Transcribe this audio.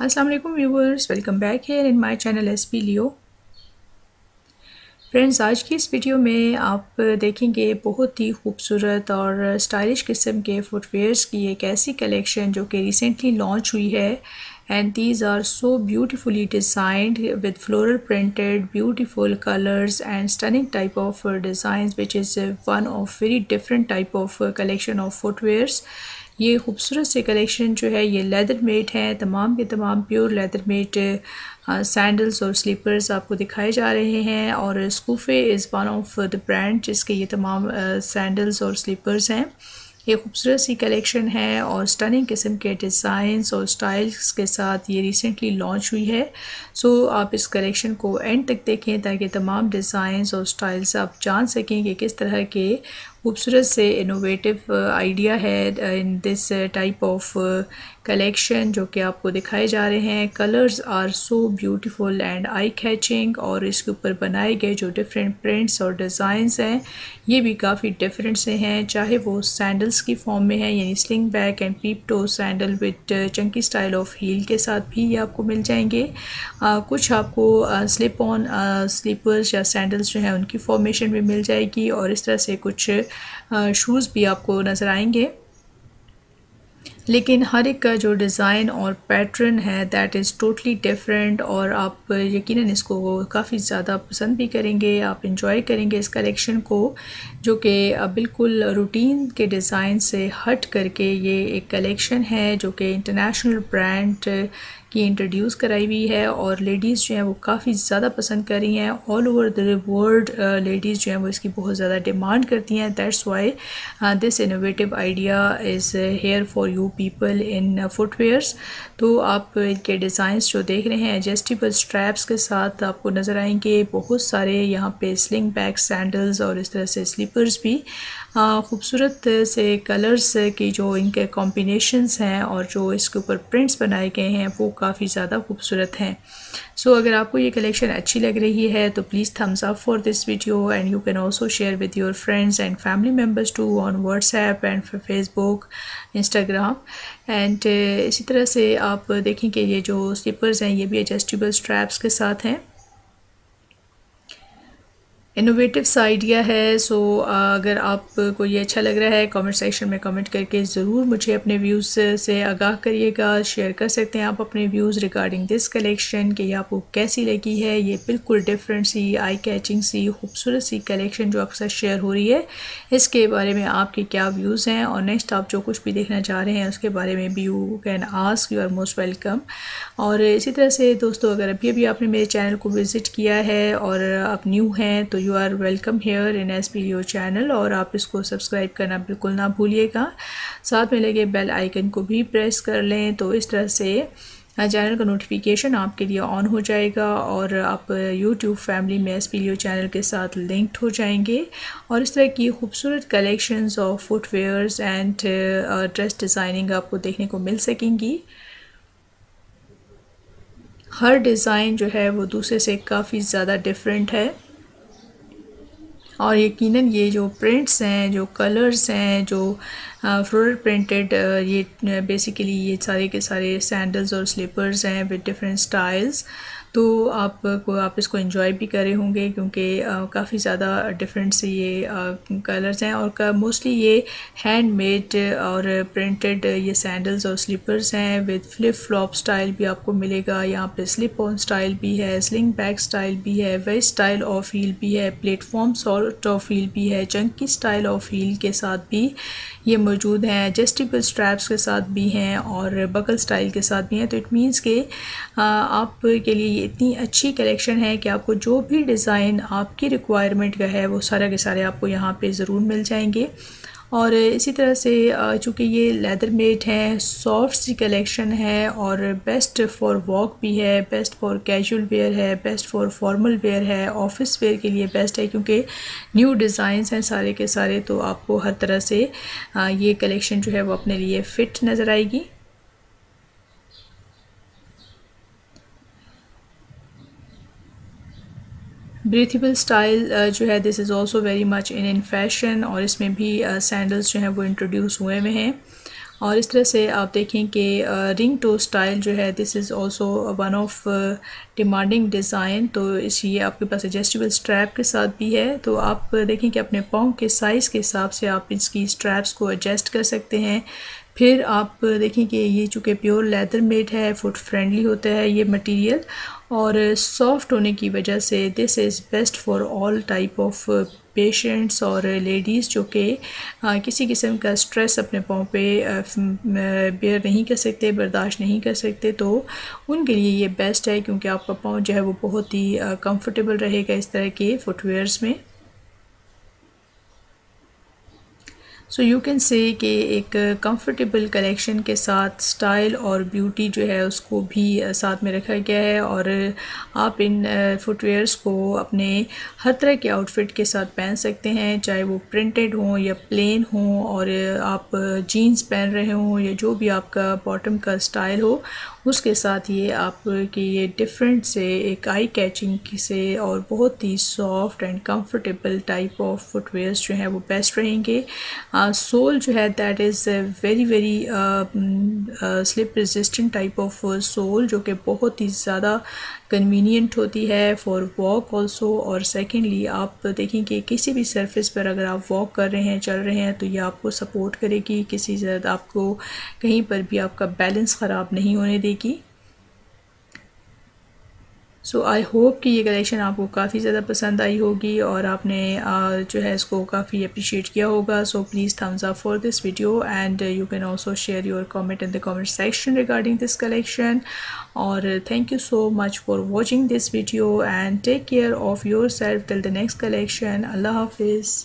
वालेकुम viewers welcome back here in my channel S P Leo friends आज की इस वीडियो में आप देखेंगे बहुत ही खूबसूरत और स्टाइलिश किस्म के फुटवेयर्स की एक ऐसी कलेक्शन जो कि रिसेंटली लॉन्च हुई है। And these are so beautifully designed with floral printed beautiful colours and stunning type of design which is one of very different type of collection of footwears ये खूबसूरत से कलेक्शन जो है ये लेदर मेड है तमाम के तमाम प्योर लेदर मेड सैंडल्स और स्लीपर्स आपको दिखाए जा रहे हैं और Scoofe is one of the brand जिसके ये तमाम सैंडल्स और स्लीपर्स हैं। ये खूबसूरत सी कलेक्शन है और स्टनिंग किस्म के डिज़ाइंस और स्टाइल्स के साथ ये रिसेंटली लॉन्च हुई है। सो so, आप इस कलेक्शन को एंड तक देखें ताकि तमाम डिज़ाइंस और स्टाइल्स आप जान सकें कि किस तरह के खूबसूरत से इनोवेटिव आइडिया है in this type of collection जो कि आपको दिखाए जा रहे हैं। Colours are so beautiful and eye catching और इसके ऊपर बनाए गए जो डिफरेंट प्रिंट्स और डिज़ाइंस हैं ये भी काफ़ी डिफरेंट से हैं। चाहे वो सैंडल्स की फॉर्म में है यानी sling back and peep toe sandal with chunky style of heel के साथ भी ये आपको मिल जाएँगे। आ, कुछ आपको स्लिप ऑन स्लीपर्स या सैंडल्स जो हैं उनकी फॉर्मेशन भी मिल जाएगी और इस तरह से कुछ शूज़ भी आपको नज़र आएँगे। लेकिन हर एक का जो डिज़ाइन और पैटर्न है दैट इज़ टोटली डिफरेंट और आप यकीनन इसको काफ़ी ज़्यादा पसंद भी करेंगे, आप इंजॉय करेंगे इस कलेक्शन को, जो कि बिल्कुल रूटीन के डिज़ाइन से हट करके ये एक कलेक्शन है, जो कि इंटरनेशनल ब्रांड की इंट्रोड्यूस कराई हुई है और लेडीज़ जो हैं वो काफ़ी ज़्यादा पसंद कर रही हैं। All over the world ladies जो हैं वो इसकी बहुत ज़्यादा डिमांड करती हैं। That's why this innovative idea is here for you people in footwears तो आप इनके डिज़ाइंस जो देख रहे हैं एडजस्टेबल स्ट्रैप्स के साथ आपको नज़र आएँगे। बहुत सारे यहाँ पे स्लिंग बैग सैंडल्स और इस तरह से स्लीपर्स भी। खूबसूरत से कलर्स की जो इनके कॉम्बिनेशंस हैं और जो इसके ऊपर प्रिंट्स बनाए गए हैं, वो काफ़ी ज़्यादा खूबसूरत हैं। सो so, अगर आपको ये कलेक्शन अच्छी लग रही है तो please thumbs up for this video and you can also share with your friends and family members too on WhatsApp and Facebook Instagram and इसी तरह से आप देखें कि ये जो स्लीपर्स हैं ये भी एडजस्टेबल स्ट्रैप्स के साथ हैं। इनोवेटिव सा आइडिया है सो अगर आपको ये अच्छा लग रहा है कमेंट सेक्शन में कमेंट करके ज़रूर मुझे अपने व्यूज़ से आगाह करिएगा शेयर कर सकते हैं आप अपने व्यूज़ रिगार्डिंग दिस कलेक्शन कि ये आपको कैसी लगी है, ये बिल्कुल डिफरेंट सी आई कैचिंग सी, खूबसूरत सी कलेक्शन जो आपके साथ शेयर हो रही है। इसके बारे में आपके क्या व्यूज़ हैं और नेक्स्ट आप जो कुछ भी देखना चाह रहे हैं, उसके बारे में भी you can ask you are most welcome और इसी तरह से दोस्तों, अगर अभी अभी आपने मेरे चैनल को विज़िट किया है और आप न्यू हैं तो you are welcome here in S P U channel और आप इसको सब्सक्राइब करना बिल्कुल ना भूलिएगा। साथ में लगे बेल आइकन को भी प्रेस कर लें तो इस तरह से चैनल का नोटिफिकेशन आपके लिए ऑन हो जाएगा और आप यूट्यूब फैमिली में एस पी चैनल के साथ लिंक्ड हो जाएँगे। और इस तरह की खूबसूरत collections of footwears and dress designing आपको देखने को मिल सकेंगी। हर डिज़ाइन जो है वो दूसरे से काफ़ी ज़्यादा डिफरेंट है। और यकीनन ये जो प्रिंट्स हैं, जो कलर्स हैं, जो फ्लोर प्रिंटेड ये बेसिकली ये सारे के सारे सैंडल्स और स्लीपर्स हैं विद डिफरेंट स्टाइल्स तो आप को आप इसको इन्जॉय भी करे होंगे क्योंकि काफ़ी ज़्यादा डिफरेंट से ये कलर्स हैं और मोस्टली ये हैंड मेड और प्रिंटेड ये सैंडल्स और स्लीपर्स हैं विद फ्लिप फ्लॉप स्टाइल भी आपको मिलेगा। यहाँ पे स्लिप ऑन स्टाइल भी है स्लिंग बैग स्टाइल भी है वेस्ट स्टाइल ऑफ़ हील भी है प्लेटफॉर्म सॉल्ट ऑफ़ हील भी है चंकी स्टाइल ऑफ़ हील के साथ भी ये मौजूद हैं एडजस्टेबल स्ट्रैप्स के साथ भी हैं और बकल स्टाइल के साथ भी हैं। तो इट मीन्स के आपके लिए ये इतनी अच्छी कलेक्शन है कि आपको जो भी डिज़ाइन आपकी रिक्वायरमेंट का है, वो सारा के सारे आपको यहाँ पे ज़रूर मिल जाएँगे। और इसी तरह से चूँकि ये लेदर मेड है सॉफ्ट सी कलेक्शन है और बेस्ट फॉर वॉक भी है बेस्ट फॉर कैजुअल वेयर है बेस्ट फॉर फॉर्मल वेयर है ऑफ़िस वेयर के लिए बेस्ट है, क्योंकि न्यू डिज़ाइंस हैं सारे के सारे तो आपको हर तरह से ये कलेक्शन जो है वो अपने लिए फ़िट नज़र आएगी। ब्रीथेबल स्टाइल जो है this is also very much in in fashion और इसमें भी सैंडल्स जो हैं वो इंट्रोड्यूस हुए हुए हैं। और इस तरह से आप देखें कि रिंग टो स्टाइल जो है this is also one of demanding design तो इस, ये आपके पास एडजस्टेबल स्ट्रैप के साथ भी है। तो आप देखें कि अपने पाँव के साइज़ के हिसाब से आप इसकी स्ट्रैप्स को एडजस्ट कर सकते हैं। फिर आप देखें कि ये चूँकि प्योर लेदर मेड है फुट फ्रेंडली होता है, ये मटेरियल और सॉफ्ट होने की वजह से this is best for all type of patients और लेडीज़ जो कि किसी किस्म का स्ट्रेस अपने पाँव पे बेयर नहीं कर सकते, बर्दाश्त नहीं कर सकते तो उनके लिए ये बेस्ट है क्योंकि आपका पाँव जो है वो बहुत ही कंफर्टेबल रहेगा इस तरह के फुटवेयर्स में। सो यू कैन से कि एक कंफर्टेबल कलेक्शन के साथ स्टाइल और ब्यूटी जो है उसको भी साथ में रखा गया है और आप इन फुटवेयर्स को अपने हर तरह के आउटफिट के साथ पहन सकते हैं, चाहे वो प्रिंटेड हों या प्लेन हों और आप जीन्स पहन रहे हों या जो भी आपका बॉटम का स्टाइल हो, उसके साथ ये आपकी ये डिफरेंट से एक आई कैचिंग से और बहुत ही soft and comfortable type of footwears जो हैं वो बेस्ट रहेंगे। सोल जो है that is very very slip resistant type of sole जो कि बहुत ही ज़्यादा कन्वीनियंट होती है फॉर वॉक ऑल्सो और सेकेंडली आप देखें कि किसी भी सरफेस पर अगर आप वॉक कर रहे हैं, चल रहे हैं तो ये आपको सपोर्ट करेगी, किसी आपको कहीं पर भी आपका बैलेंस ख़राब नहीं होने देगी। सो आई होप कि ये कलेक्शन आपको काफ़ी ज़्यादा पसंद आई होगी और आपने जो है इसको काफ़ी अप्रिशिएट किया होगा। So please thumbs up for this video and you can also share your comment in the comment section regarding this collection और thank you so much for watching this video and take care of your self till the next collection अल्लाह हाफिज़